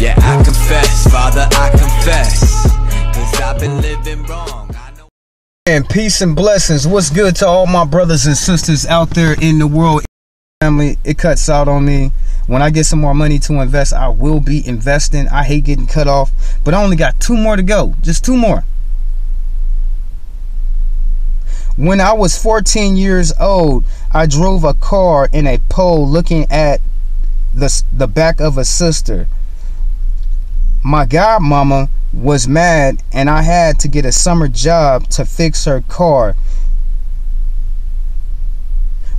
Yeah, I confess, Father, I confess. Cause I've been living wrong. And peace and blessings. What's good to all my brothers and sisters out there in the world? Family, it cuts out on me. When I get some more money to invest, I will be investing. I hate getting cut off, but I only got two more to go. Just two more. When I was 14 years old, I drove a car in a pole looking at the, the back of a sister. My godmama was mad and I had to get a summer job to fix her car.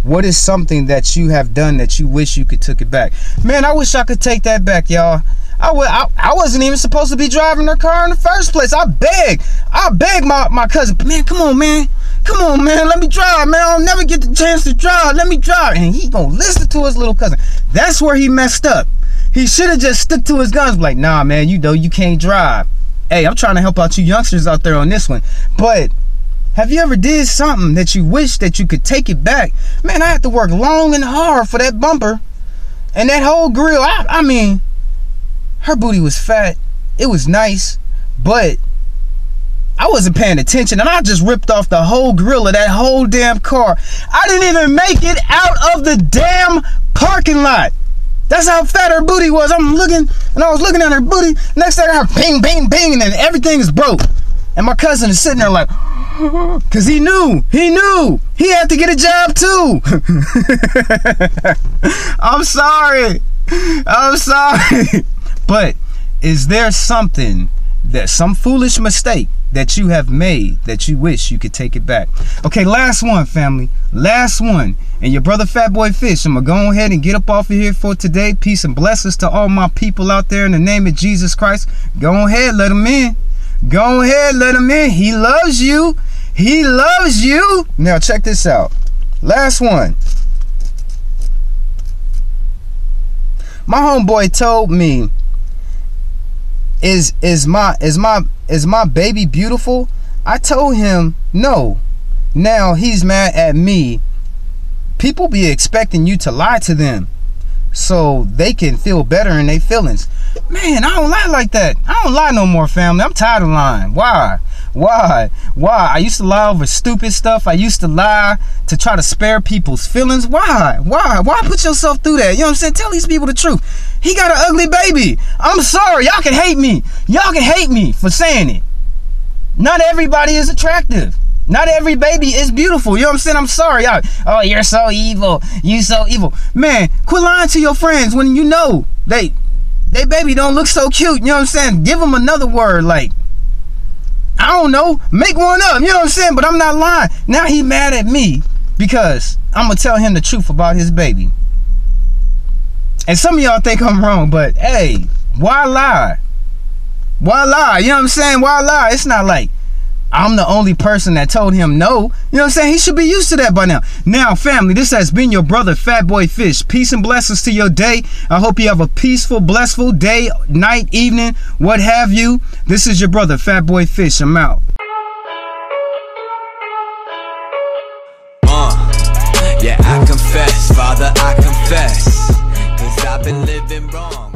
What is something that you have done that you wish you could took it back? Man, I wish I could take that back, y'all. I, w- I, I wasn't even supposed to be driving her car in the first place. I beg. I beg my, my cousin, man, come on, man. Come on, man. Let me drive, man. I'll never get the chance to drive. Let me drive. And he gonna listen to his little cousin. That's where he messed up. He should have just stuck to his guns. Like, nah, man, you know you can't drive. Hey, I'm trying to help out you youngsters out there on this one. But have you ever did something that you wish that you could take it back? Man, I had to work long and hard for that bumper. And that whole grill, I, I mean, her booty was fat. It was nice, but I wasn't paying attention and I just ripped off the whole grill of that whole damn car. I didn't even make it out of the damn parking lot. That's how fat her booty was. I'm looking and I was looking at her booty. Next thing I heard bing, bing, bing, and then everything is broke. And my cousin is sitting there like, Cause he knew, he knew, he had to get a job too. I'm sorry, I'm sorry. But is there something that some foolish mistake that you have made that you wish you could take it back? Okay, last one, family, last one. And your brother Fat Boy Fish, I'm gonna go ahead and get up off of here for today. Peace and blessings to all my people out there in the name of Jesus Christ. Go ahead, let him in. Go ahead, let him in. He loves you. He loves you. Now check this out. Last one. My homeboy told me, "Is is my is my is my baby beautiful?" I told him, "No." Now he's mad at me. People be expecting you to lie to them so they can feel better in their feelings. Man, I don't lie like that. I don't lie no more, family. I'm tired of lying. Why? Why? Why? I used to lie over stupid stuff. I used to lie to try to spare people's feelings. Why? Why? Why put yourself through that? You know what I'm saying? Tell these people the truth. He got an ugly baby. I'm sorry. Y'all can hate me. Y'all can hate me for saying it. Not everybody is attractive. Not every baby is beautiful. You know what I'm saying? I'm sorry. Y'all, oh, you're so evil. You so evil. Man, quit lying to your friends when you know they they baby don't look so cute. You know what I'm saying? Give them another word like I don't know, make one up. You know what I'm saying? But I'm not lying. Now he mad at me because I'm gonna tell him the truth about his baby. And some of y'all think I'm wrong, but hey, why lie? Why lie? You know what I'm saying? Why lie? It's not like I'm the only person that told him no. You know what I'm saying? He should be used to that by now. Now, family, this has been your brother, Fat Boy Fish. Peace and blessings to your day. I hope you have a peaceful, blessful day, night, evening, what have you. This is your brother, Fat Boy Fish. I'm out. Uh, yeah, I confess, Father, I confess. Cause I've been living wrong.